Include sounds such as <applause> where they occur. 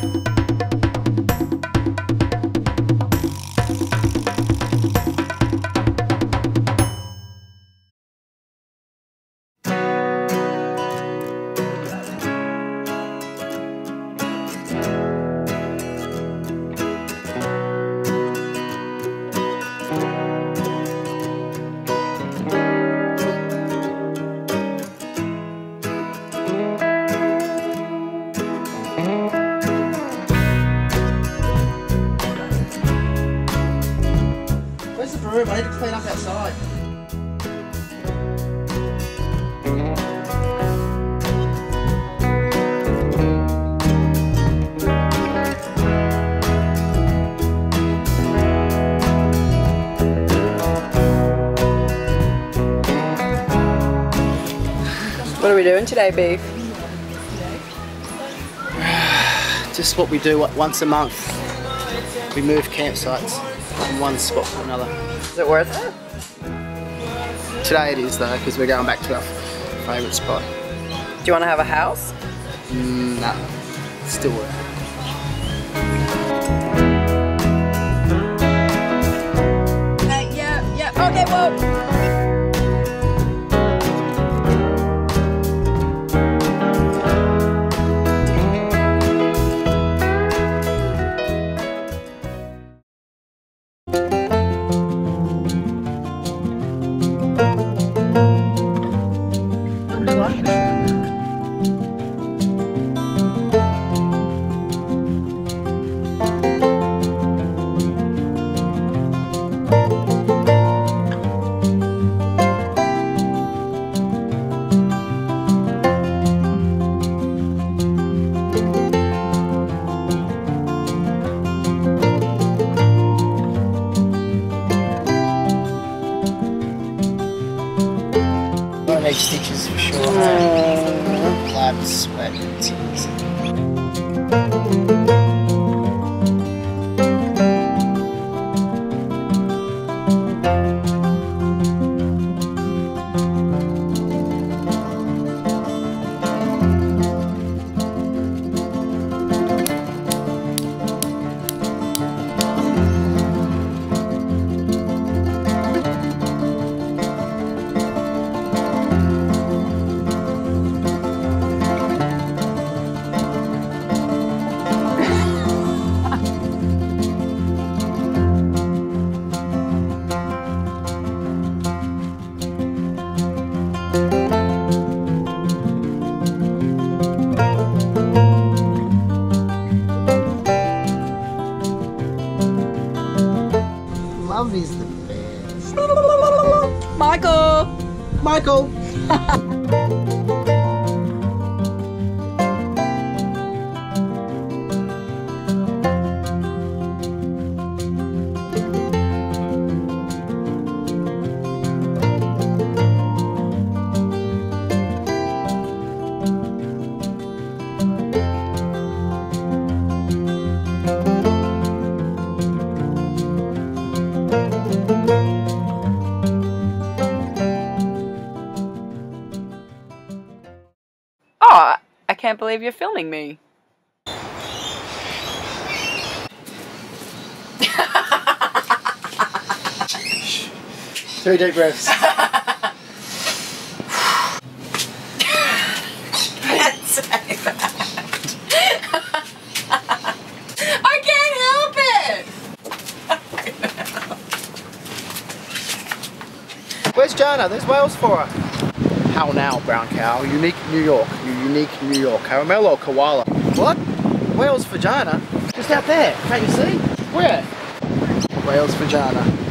Where's the broom? I need to clean up outside. What are we doing today, Beef? <sighs> Just what we do once a month. We move campsites from one spot to another. Is it worth it? Today it is though, because we're going back to our favourite spot. Do you want to have a house? Mm, nah, still worth it. Don't stitches for sure. Mm. Blood, sweat, tears. Love is the best. Michael! Michael! <laughs> can't believe you're filming me. Three deep breaths. Can't say that. I can't help it! Where's Jana? There's whales for her. How now, brown cow? Unique New York. Unique New York. Caramel or koala? What? Whale's vagina? Just out there. Can't you see? Where? Whale's Jana.